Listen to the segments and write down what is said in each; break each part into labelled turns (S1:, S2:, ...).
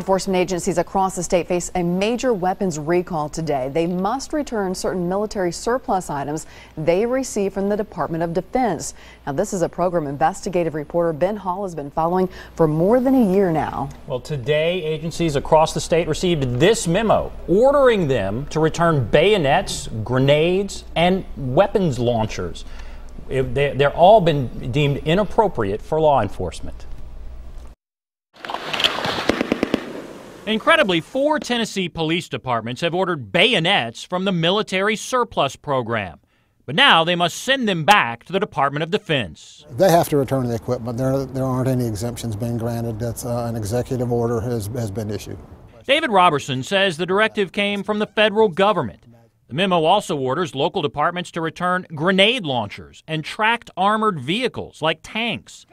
S1: Enforcement agencies across the state face a major weapons recall today. They must return certain military surplus items they receive from the Department of Defense. Now, this is a program investigative reporter Ben Hall has been following for more than a year now.
S2: Well, today, agencies across the state received this memo ordering them to return bayonets, grenades, and weapons launchers. They're all been deemed inappropriate for law enforcement. Incredibly, four Tennessee police departments have ordered bayonets from the military surplus program. But now they must send them back to the Department of Defense.
S3: They have to return the equipment. There, there aren't any exemptions being granted. That's uh, an executive order has, has been issued.
S2: David Robertson says the directive came from the federal government. The memo also orders local departments to return grenade launchers and tracked armored vehicles like tanks.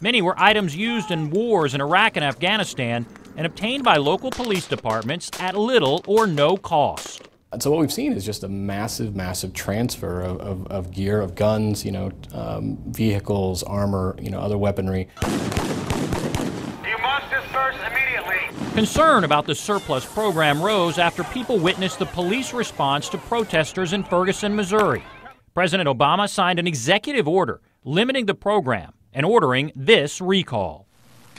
S2: Many were items used in wars in Iraq and Afghanistan and obtained by local police departments at little or no cost.
S4: And so what we've seen is just a massive, massive transfer of, of, of gear, of guns, you know, um, vehicles, armor, you know, other weaponry.
S5: You must disperse immediately.
S2: Concern about the surplus program rose after people witnessed the police response to protesters in Ferguson, Missouri. President Obama signed an executive order limiting the program and ordering this recall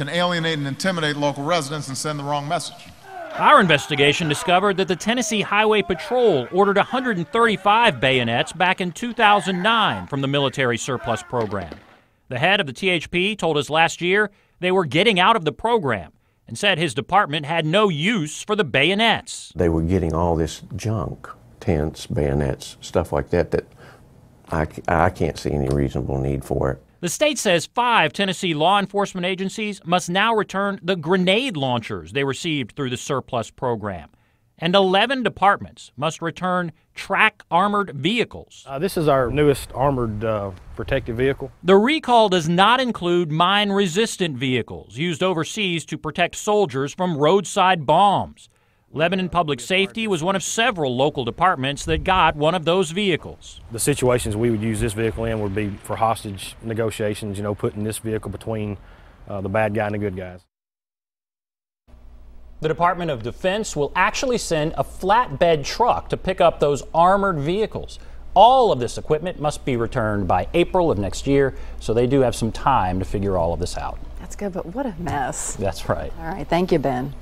S6: can alienate and intimidate local residents and send the wrong message.
S2: Our investigation discovered that the Tennessee Highway Patrol ordered 135 bayonets back in 2009 from the military surplus program. The head of the THP told us last year they were getting out of the program and said his department had no use for the bayonets.
S7: They were getting all this junk, tents, bayonets, stuff like that, that I, I can't see any reasonable need for it.
S2: The state says five Tennessee law enforcement agencies must now return the grenade launchers they received through the surplus program. And 11 departments must return track armored vehicles.
S8: Uh, this is our newest armored uh, protective vehicle.
S2: The recall does not include mine resistant vehicles used overseas to protect soldiers from roadside bombs. Lebanon Public Safety was one of several local departments that got one of those vehicles.
S8: The situations we would use this vehicle in would be for hostage negotiations, you know, putting this vehicle between uh, the bad guy and the good guys.
S2: The Department of Defense will actually send a flatbed truck to pick up those armored vehicles. All of this equipment must be returned by April of next year, so they do have some time to figure all of this out.
S1: That's good, but what a mess.
S2: That's right.
S1: All right, thank you, Ben.